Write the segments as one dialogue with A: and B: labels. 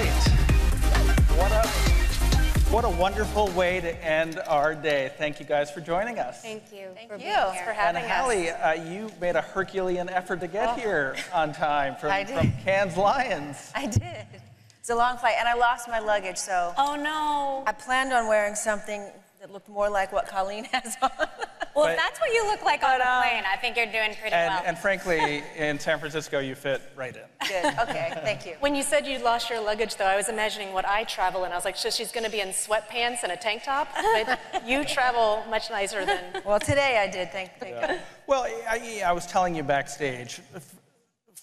A: right. What a what a wonderful way to end our day. Thank you guys for joining us.
B: Thank you.
C: Thank
B: for
C: you
B: being
C: for having
A: and
C: us.
A: Halle, uh, you made a Herculean effort to get here on time from,
C: I
A: from Cannes Lions.
C: I did. It's a long flight, and I lost my luggage, so
B: Oh no.
C: I planned on wearing something that looked more like what Colleen has on.
B: Well,
A: But-
B: if that's what you look like on
C: But,
B: the
C: um,
B: plane, I think you're doing pretty
A: And,
B: well.
A: and frankly, in San Francisco, you fit right in.
C: Good. Okay. Thank you.
D: When you said you lost your luggage, though, I was imagining what I travel in. I was like, so she's going to be in sweatpants and a tank top? But you travel much nicer than.
C: Well, today I did. Thank, thank you.
A: Well, I, I was telling you backstage,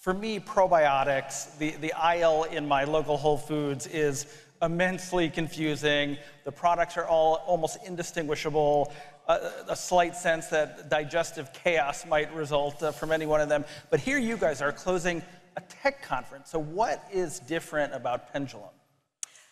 A: for me, probiotics, the, the aisle in my local Whole Foods is immensely confusing. The products are all almost indistinguishable. A slight sense that digestive chaos might result uh, from any one of them. But here you guys are closing a tech conference. So, what is different about Pendulum?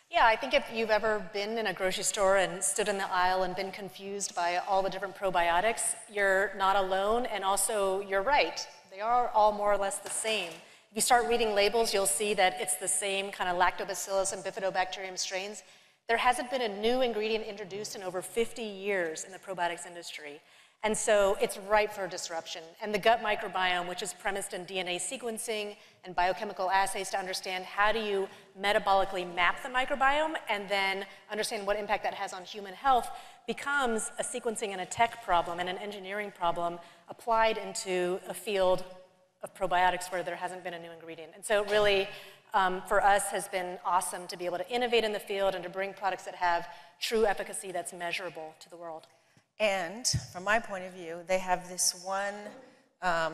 D: Yeah, I think if you've ever been in a grocery store and stood in the aisle and been confused by all the different probiotics, you're not alone, and also you're right. They are all more or less the same. If you start reading labels, you'll see that it's the same kind of lactobacillus and bifidobacterium strains. There hasn't been a new ingredient introduced in over 50 years in the probiotics industry. And so it's ripe for disruption. And the gut microbiome, which is premised in DNA sequencing and biochemical assays to understand how do you metabolically map the microbiome and then understand what impact that has on human health, becomes a sequencing and a tech problem and an engineering problem applied into a field of probiotics where there hasn't been a new ingredient. And so really, um, for us, has been awesome to be able to innovate in the field and to bring products that have true efficacy that's measurable to the world.
C: And from my point of view, they have this one um,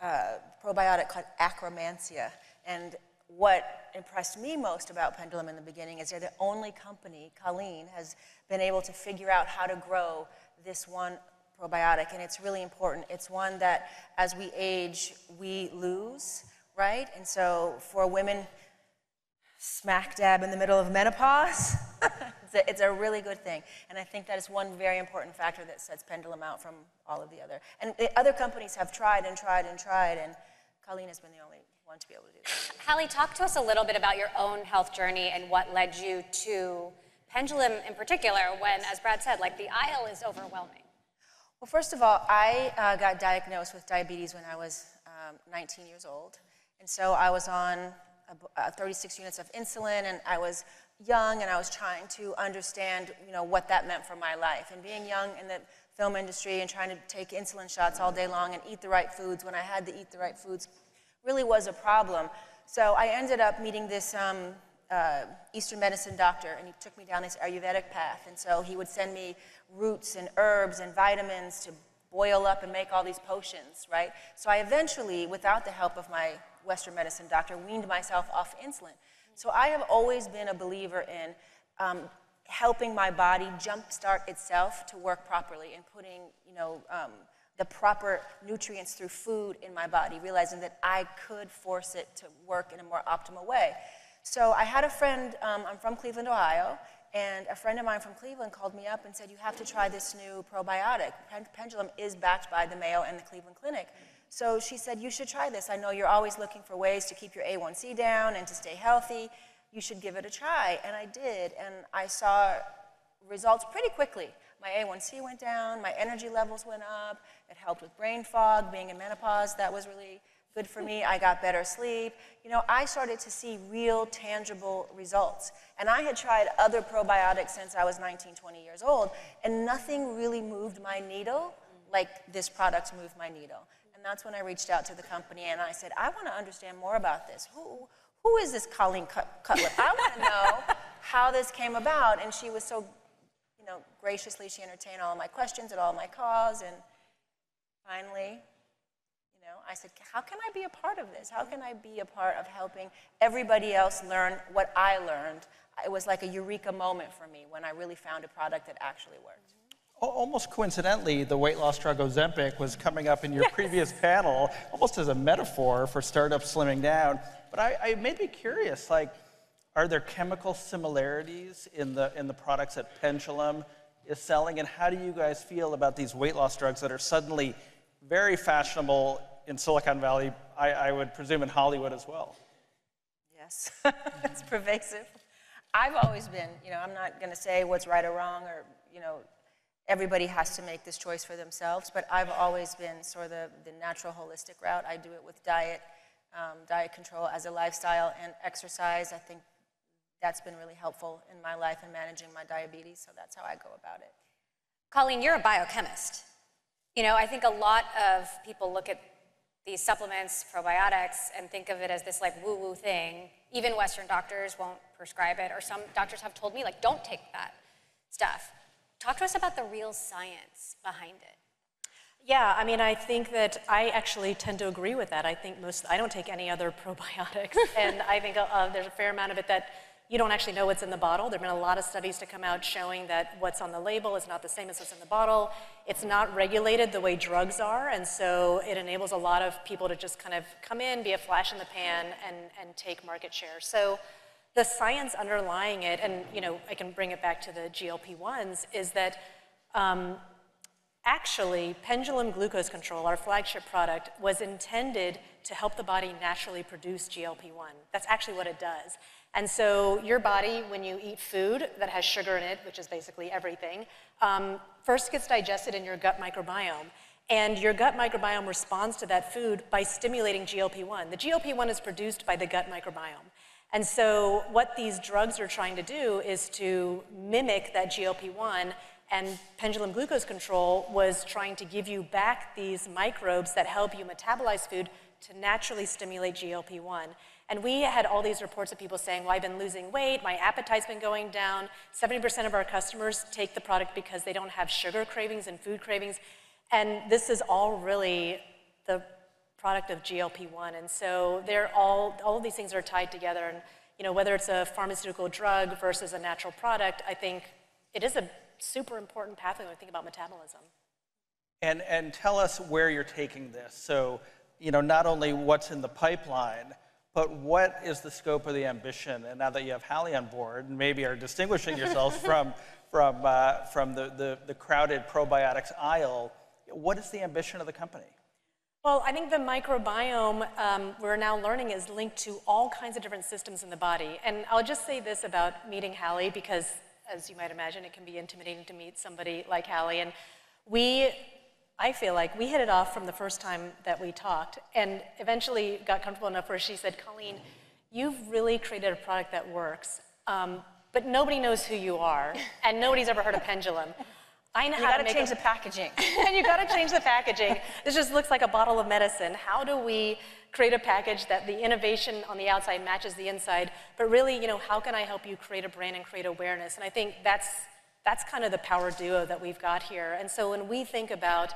C: uh, probiotic called Akkermansia. And what impressed me most about Pendulum in the beginning is they're the only company, Colleen, has been able to figure out how to grow this one probiotic. And it's really important. It's one that as we age, we lose, right? And so for women, smack dab in the middle of menopause. it's, a, it's a really good thing. And I think that is one very important factor that sets Pendulum out from all of the other. And the other companies have tried and tried and tried, and Colleen has been the only one to be able to do that.
B: Halle, talk to us a little bit about your own health journey and what led you to Pendulum in particular when, as Brad said, like the aisle is overwhelming.
C: Well, first of all, I uh, got diagnosed with diabetes when I was um, 19 years old. And so I was on uh, 36 units of insulin, and I was young, and I was trying to understand, you know, what that meant for my life. And being young in the film industry and trying to take insulin shots all day long and eat the right foods when I had to eat the right foods really was a problem. So I ended up meeting this um, uh, Eastern medicine doctor, and he took me down this Ayurvedic path. And so he would send me roots and herbs and vitamins to boil up and make all these potions, right? So I eventually, without the help of my Western medicine doctor, weaned myself off insulin. So I have always been a believer in um, helping my body jumpstart itself to work properly and putting, you know, um, the proper nutrients through food in my body, realizing that I could force it to work in a more optimal way. So I had a friend, um, I'm from Cleveland, Ohio, and a friend of mine from Cleveland called me up and said, You have to try this new probiotic. Pen- Pendulum is backed by the Mayo and the Cleveland Clinic. So she said, You should try this. I know you're always looking for ways to keep your A1C down and to stay healthy. You should give it a try. And I did, and I saw results pretty quickly. My A1C went down, my energy levels went up, it helped with brain fog, being in menopause, that was really good for me. I got better sleep. You know, I started to see real, tangible results. And I had tried other probiotics since I was 19, 20 years old, and nothing really moved my needle like this product moved my needle. And that's when I reached out to the company and I said, I want to understand more about this. Who, who is this Colleen Cut- Cutler? I want to know how this came about. And she was so, you know, graciously, she entertained all my questions and all my calls. And finally, I said, how can I be a part of this? How can I be a part of helping everybody else learn what I learned? It was like a eureka moment for me when I really found a product that actually worked.
A: Almost coincidentally, the weight loss drug Ozempic was coming up in your previous panel, almost as a metaphor for startups slimming down. But I, I made me curious, like, are there chemical similarities in the in the products that Pendulum is selling, and how do you guys feel about these weight loss drugs that are suddenly very fashionable in Silicon Valley? I, I would presume in Hollywood as well.
C: Yes, it's pervasive. I've always been, you know, I'm not going to say what's right or wrong, or you know, everybody has to make this choice for themselves. But I've always been sort of the, the natural, holistic route. I do it with diet, um, diet control as a lifestyle, and exercise. I think that's been really helpful in my life in managing my diabetes. So that's how I go about it.
B: Colleen, you're a biochemist. You know, I think a lot of people look at these supplements, probiotics, and think of it as this like woo woo thing. Even Western doctors won't prescribe it, or some doctors have told me, like, don't take that stuff. Talk to us about the real science behind it.
D: Yeah, I mean, I think that I actually tend to agree with that. I think most, I don't take any other probiotics, and I think uh, there's a fair amount of it that you don't actually know what's in the bottle. There have been a lot of studies to come out showing that what's on the label is not the same as what's in the bottle. It's not regulated the way drugs are, and so it enables a lot of people to just kind of come in, be a flash in the pan, and, and take market share. So the science underlying it, and you know, I can bring it back to the GLP-1s, is that um, actually pendulum glucose control, our flagship product, was intended to help the body naturally produce GLP-1. That's actually what it does. And so your body, when you eat food that has sugar in it, which is basically everything, um, first gets digested in your gut microbiome. And your gut microbiome responds to that food by stimulating GLP-1. The GLP-1 is produced by the gut microbiome. And so what these drugs are trying to do is to mimic that GLP-1 and pendulum glucose control was trying to give you back these microbes that help you metabolize food to naturally stimulate GLP-1. And we had all these reports of people saying, well, I've been losing weight, my appetite's been going down. 70% of our customers take the product because they don't have sugar cravings and food cravings. And this is all really the product of GLP-1. And so they're all, all of these things are tied together. And you know, whether it's a pharmaceutical drug versus a natural product, I think it is a super important pathway when we think about metabolism.
A: And, and tell us where you're taking this. So, you know, not only what's in the pipeline, but what is the scope of the ambition? And now that you have Halle on board, and maybe are distinguishing yourselves from, from, uh, from the, the, the crowded probiotics aisle, what is the ambition of the company?
D: Well, I think the microbiome um, we're now learning is linked to all kinds of different systems in the body. And I'll just say this about meeting Halle, because as you might imagine, it can be intimidating to meet somebody like Halle. And we I feel like we hit it off from the first time that we talked and eventually got comfortable enough where she said, Colleen, you've really created a product that works, um, but nobody knows who you are and nobody's ever heard of Pendulum.
C: I know you how to change the packaging.
D: and you got to change the packaging. This just looks like a bottle of medicine. How do we create a package that the innovation on the outside matches the inside, but really, you know, how can I help you create a brand and create awareness? And I think that's that's kind of the power duo that we've got here. And so when we think about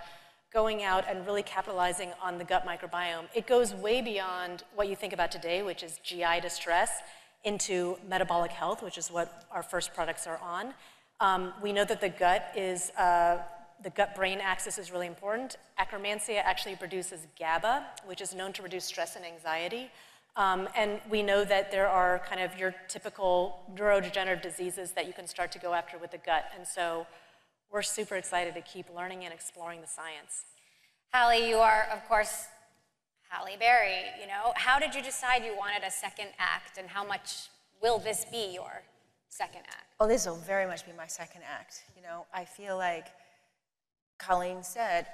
D: going out and really capitalizing on the gut microbiome, it goes way beyond what you think about today, which is GI distress, into metabolic health, which is what our first products are on. Um, we know that the gut is, uh, the gut-brain axis is really important. Akkermansia actually produces GABA, which is known to reduce stress and anxiety. Um, and we know that there are kind of your typical neurodegenerative diseases that you can start to go after with the gut. And so we're super excited to keep learning and exploring the science.
B: Halle, you are, of course, Halle Berry. You know, how did you decide you wanted a second act, and how much will this be your second act?
C: Oh, this will very much be my second act. You know, I feel like Colleen said,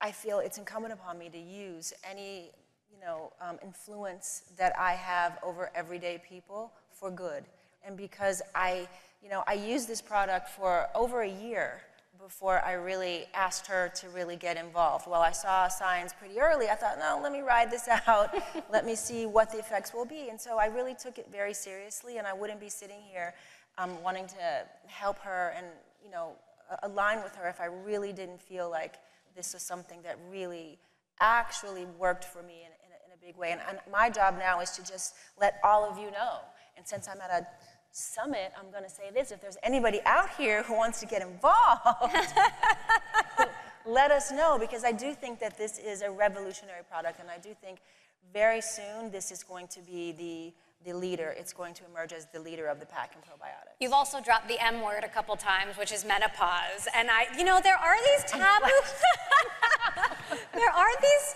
C: I feel it's incumbent upon me to use any you know, um, influence that I have over everyday people for good. And because I, you know, I used this product for over a year before I really asked her to really get involved. Well, I saw signs pretty early. I thought, no, let me ride this out. let me see what the effects will be. And so I really took it very seriously, and I wouldn't be sitting here um, wanting to help her and, you know, align with her if I really didn't feel like this was something that really actually worked for me in a in a big way. And, and my job now is to just let all of you know. And since I'm at a summit, I'm going to say this if there's anybody out here who wants to get involved, let us know because I do think that this is a revolutionary product, and I do think very soon this is going to be the the leader, it's going to emerge as the leader of the pack in probiotics.
B: You've also dropped the M word a couple times, which is menopause. And I, you know, there are these taboo, there are these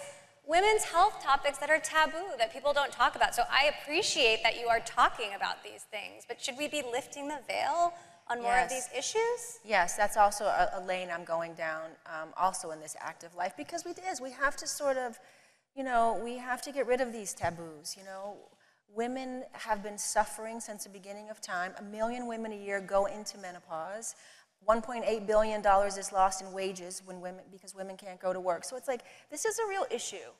B: women's health topics that are taboo that people don't talk about. So I appreciate that you are talking about these things, but should we be lifting the veil on more of these issues?
C: Yes, that's also a, a lane I'm going down, um, also in this active life, because we is we have to sort of, you know, we have to get rid of these taboos. You know, women have been suffering since the beginning of time. A million women a year go into menopause. 1.8 billion dollars is lost in wages when women because women can't go to work. So it's like this is a real issue,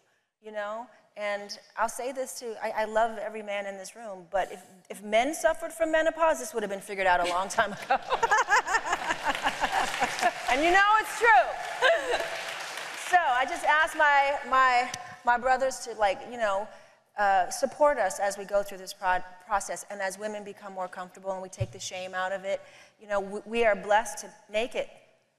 C: you know. And I'll say this too: I, I love every man in this room, but if if men suffered from menopause, this would have been figured out a long time ago. and you know it's true. so I just ask my my my brothers to like you know uh, support us as we go through this pro- process, and as women become more comfortable and we take the shame out of it. You know, we, we are blessed to make it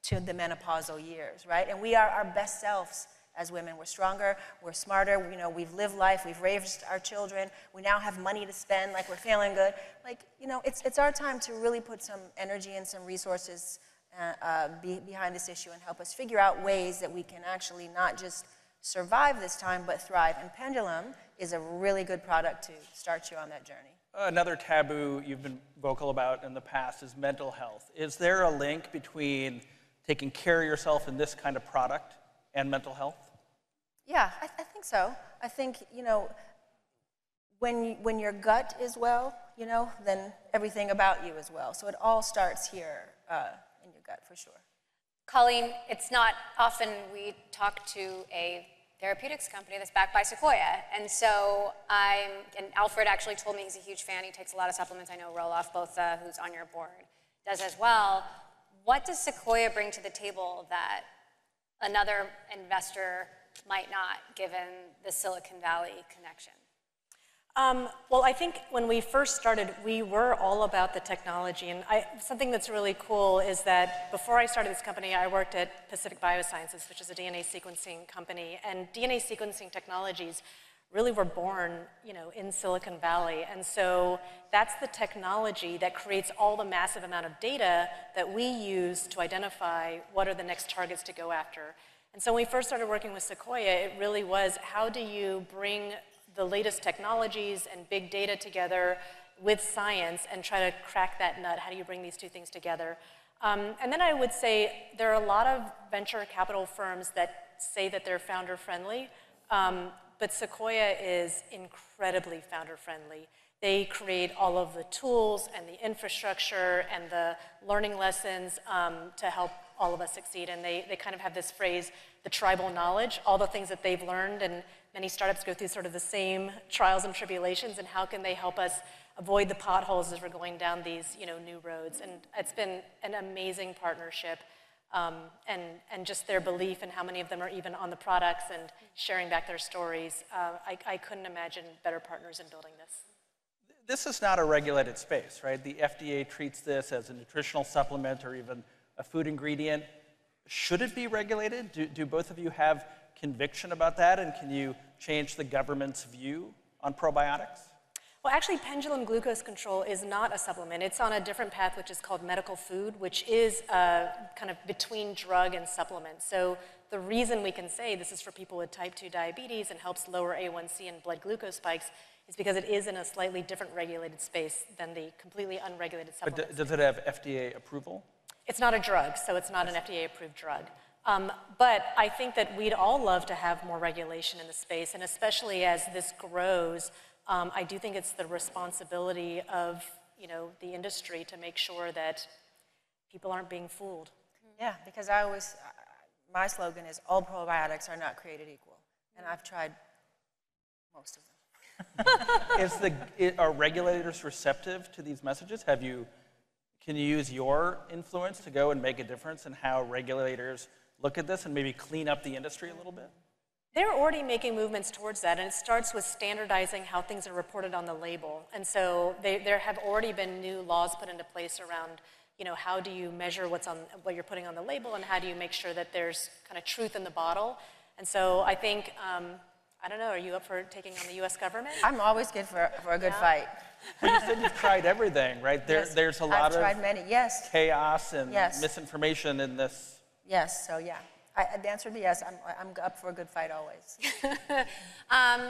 C: to the menopausal years, right? And we are our best selves as women. We're stronger, we're smarter, you know, we've lived life, we've raised our children, we now have money to spend, like we're feeling good. Like, you know, it's, it's our time to really put some energy and some resources uh, uh, be, behind this issue and help us figure out ways that we can actually not just survive this time, but thrive. And Pendulum is a really good product to start you on that journey.
A: Another taboo you've been vocal about in the past is mental health. Is there a link between taking care of yourself in this kind of product and mental health?
C: Yeah, I, I think so. I think, you know, when, you, when your gut is well, you know, then everything about you is well. So it all starts here uh, in your gut for sure.
B: Colleen, it's not often we talk to a therapeutics company that's backed by Sequoia. And so I'm, and Alfred actually told me he's a huge fan. He takes a lot of supplements. I know Roelof, both uh, who's on your board, does as well. What does Sequoia bring to the table that another investor might not, given the Silicon Valley connection?
D: Um, well, I think when we first started, we were all about the technology. And I, something that's really cool is that before I started this company, I worked at Pacific Biosciences, which is a DNA sequencing company. And DNA sequencing technologies really were born, you know, in Silicon Valley. And so that's the technology that creates all the massive amount of data that we use to identify what are the next targets to go after. And so when we first started working with Sequoia, it really was how do you bring the latest technologies and big data together with science and try to crack that nut. How do you bring these two things together? Um, and then I would say there are a lot of venture capital firms that say that they're founder friendly, um, but Sequoia is incredibly founder friendly. They create all of the tools and the infrastructure and the learning lessons um, to help all of us succeed. And they, they kind of have this phrase, the tribal knowledge, all the things that they've learned. And many startups go through sort of the same trials and tribulations. And how can they help us avoid the potholes as we're going down these you know, new roads? And it's been an amazing partnership. Um, and, and just their belief and how many of them are even on the products and sharing back their stories. Uh, I, I couldn't imagine better partners in building this.
A: This is not a regulated space, right? The FDA treats this as a nutritional supplement or even a food ingredient. Should it be regulated? Do, do both of you have conviction about that? And can you change the government's view on probiotics?
D: Well, actually, pendulum glucose control is not a supplement. It's on a different path, which is called medical food, which is uh, kind of between drug and supplement. So the reason we can say this is for people with type 2 diabetes and helps lower A1C and blood glucose spikes is because it is in a slightly different regulated space than the completely unregulated
A: supplement.
D: But
A: does it have FDA approval?
D: It's not a drug, so it's not an FDA-approved drug. Um, but I think that we'd all love to have more regulation in the space, and especially as this grows, um, I do think it's the responsibility of you know the industry to make sure that people aren't being fooled.
C: Yeah, because I always, my slogan is all probiotics are not created equal. And I've tried most of them.
A: is the, i- are regulators receptive to these messages? Have you, can you use your influence to go and make a difference in how regulators look at this and maybe clean up the industry a little bit?
D: They're already making movements towards that, and it starts with standardizing how things are reported on the label. And so they, there have already been new laws put into place around, you know, how do you measure what's on what you're putting on the label, and how do you make sure that there's kind of truth in the bottle. And so I think, um, I don't know, are you up for taking on the U.S. government?
C: I'm always good for, for a good
D: Yeah.
C: fight.
A: Well, you said you've tried everything, right? There,
C: Yes,
A: there's a
C: I've
A: lot
C: tried
A: of
C: many, yes,
A: chaos and
C: Yes.
A: misinformation in this.
C: Yes, so yeah. I, the answer would be yes. I'm, I'm up for a good fight always.
B: Um,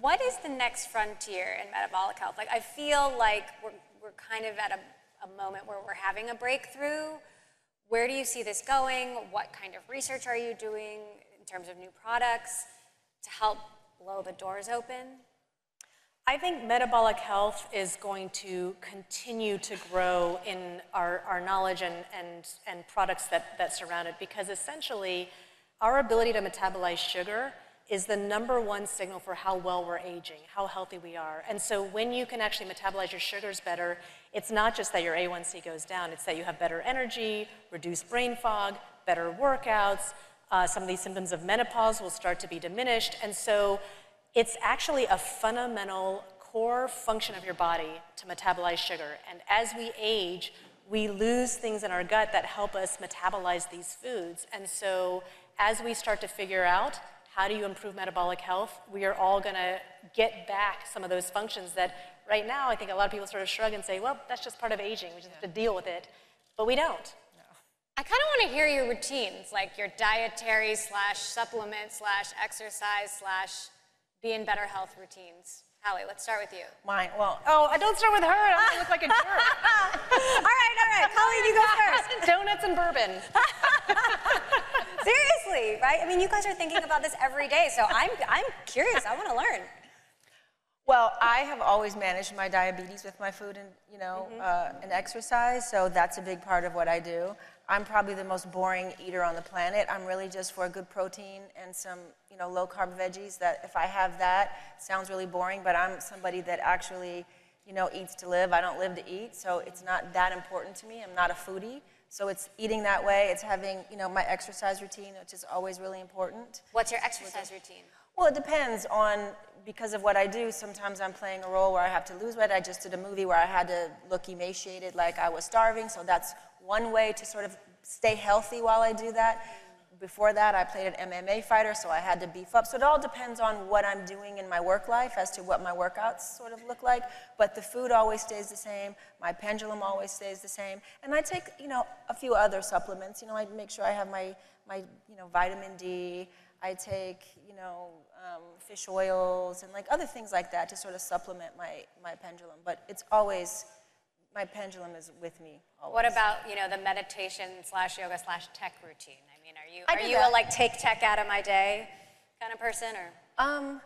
B: what is the next frontier in metabolic health? Like, I feel like we're, we're kind of at a, a moment where we're having a breakthrough. Where do you see this going? What kind of research are you doing in terms of new products to help blow the doors open?
D: I think metabolic health is going to continue to grow in our, our knowledge and, and, and products that, that surround it because essentially our ability to metabolize sugar is the number one signal for how well we're aging, how healthy we are. And so when you can actually metabolize your sugars better, it's not just that your A1C goes down, it's that you have better energy, reduced brain fog, better workouts. Uh, some of these symptoms of menopause will start to be diminished. And so it's actually a fundamental core function of your body to metabolize sugar. And as we age, we lose things in our gut that help us metabolize these foods. And so as we start to figure out how do you improve metabolic health, we are all going to get back some of those functions that right now I think a lot of people sort of shrug and say, well, that's just part of aging. We just have to deal with it. But we don't.
B: I kind of want to hear your routines, like your dietary slash supplement slash exercise slash be in better health routines. Halle, let's start with you.
C: Mine, well,
D: Oh, I don't start with her. I'm gonna look like a jerk.
B: all right, all right. Colleen, you go first.
D: Donuts and bourbon.
B: Seriously, right? I mean, you guys are thinking about this every day, so I'm, I'm curious. I want to learn.
C: Well, I have always managed my diabetes with my food and you know uh, and exercise, so that's a big part of what I do. I'm probably the most boring eater on the planet. I'm really just for a good protein and some you know low carb veggies. That if I have that, sounds really boring, but I'm somebody that actually you know eats to live. I don't live to eat, so it's not that important to me. I'm not a foodie. So it's eating that way. It's having, you know, my exercise routine, which is always really important.
B: What's your exercise routine?
C: Well, it depends on because of what I do. Sometimes I'm playing a role where I have to lose weight. I just did a movie where I had to look emaciated, like I was starving. So that's one way to sort of stay healthy while I do that. Before that, I played an MMA fighter, so I had to beef up. So it all depends on what I'm doing in my work life as to what my workouts sort of look like. But the food always stays the same. My pendulum always stays the same. And I take, you know, a few other supplements. You know, I make sure I have my, my you know, vitamin D. I take, you know, um, fish oils and like other things like that to sort of supplement my, my pendulum. But it's always, my pendulum is with me always.
B: What about, you know, the meditation slash yoga slash tech routine? I mean, are you,
C: I
B: are you a like take tech out of my day kind of person or?
C: Um,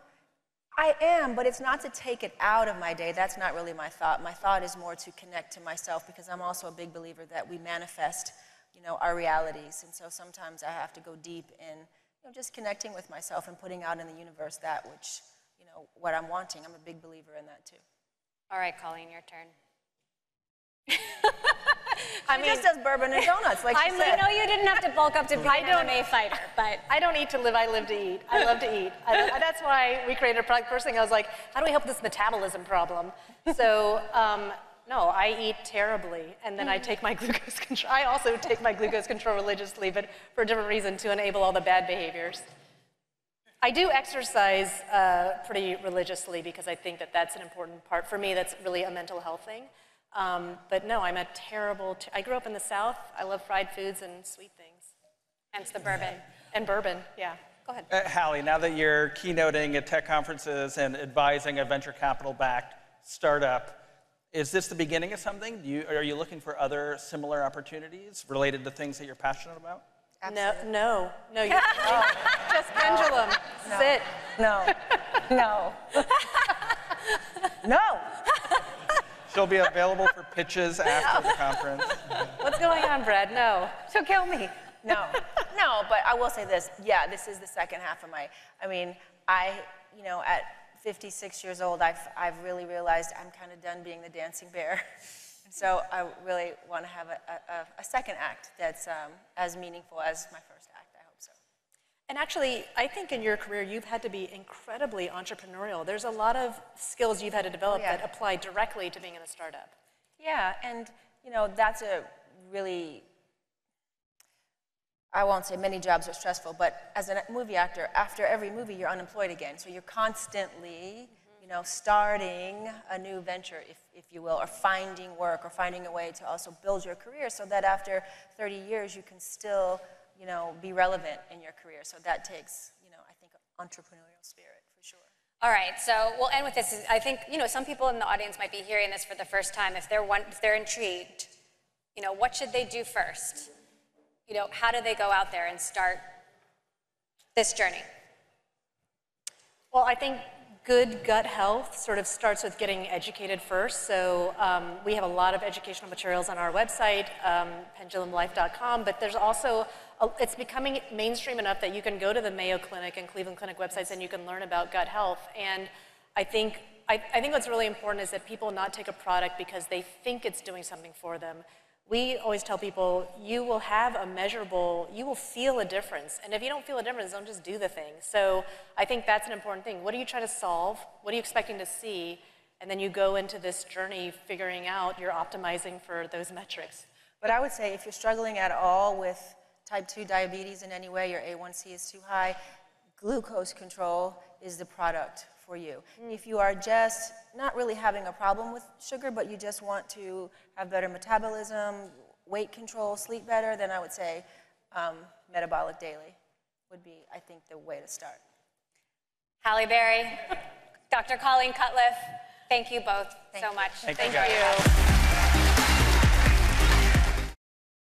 C: I am, but it's not to take it out of my day. That's not really my thought. My thought is more to connect to myself because I'm also a big believer that we manifest, you know, our realities. And so sometimes I have to go deep in, you know, just connecting with myself and putting out in the universe that which, you know, what I'm wanting. I'm a big believer in that too.
B: All right, Colleen, your turn.
C: I mean, just does bourbon and donuts, like
B: I
C: you said.
B: know you didn't have to bulk up to be
D: I
B: an
D: don't-
B: MMA fighter, but
D: I don't eat to live, I live to eat. I love to eat. I, that's why we created a product. First thing I was like, how do we help this metabolism problem? So, um, no, I eat terribly, and then I take my glucose control. I also take my glucose control religiously, but for a different reason to enable all the bad behaviors. I do exercise uh, pretty religiously because I think that that's an important part. For me, that's really a mental health thing. Um, but no, I'm a terrible. T- I grew up in the South. I love fried foods and sweet things.
B: hence the bourbon.
D: And bourbon, yeah.
B: Go ahead.
A: Uh, Halle, now that you're keynoting at tech conferences and advising a venture capital backed startup, is this the beginning of something? Do you, are you looking for other similar opportunities related to things that you're passionate about?
D: No, no, no, you just pendulum. Sit.
C: No, no, no.
A: She'll be available for pitches after the conference.
D: What's going on, Brad? No.
C: She'll kill me. No, no, but I will say this. Yeah, this is the second half of my. I mean, I, you know, at 56 years old, I've, I've really realized I'm kind of done being the dancing bear. And so I really want to have a, a, a second act that's um, as meaningful as my first act. I hope so.
D: And actually, I think in your career, you've had to be incredibly entrepreneurial. There's a lot of skills you've had to develop
C: Yeah.
D: that apply directly to being in a startup.
C: Yeah, and you know that's a really I won't say many jobs are stressful, but as a movie actor, after every movie you're unemployed again. So you're constantly, mm-hmm. you know, starting a new venture, if, if you will, or finding work or finding a way to also build your career so that after 30 years you can still you know, be relevant in your career. So that takes, you know, I think entrepreneurial spirit for sure.
B: All right, so we'll end with this. I think, you know, some people in the audience might be hearing this for the first time. If they're, one, if they're intrigued, you know, what should they do first? You know, how do they go out there and start this journey?
D: Well, I think good gut health sort of starts with getting educated first. So um, we have a lot of educational materials on our website, um, pendulumlife.com, but there's also, a, it's becoming mainstream enough that you can go to the Mayo Clinic and Cleveland Clinic websites and you can learn about gut health. And I think, I, I think what's really important is that people not take a product because they think it's doing something for them we always tell people you will have a measurable, you will feel a difference. And if you don't feel a difference, don't just do the thing. So I think that's an important thing. What are you trying to solve? What are you expecting to see? And then you go into this journey figuring out you're optimizing for those metrics.
C: But I would say if you're struggling at all with type 2 diabetes in any way, your A1C is too high, glucose control is the product for you. Mm. If you are just not really having a problem with sugar, but you just want to have better metabolism, weight control, sleep better, then I would say um, metabolic daily would be, I think, the way to start.
B: Halle Berry, Dr. Colleen Cutcliffe, thank you both
C: Thank
B: so
C: you.
B: much.
A: Thank
B: thank
A: you,
B: you.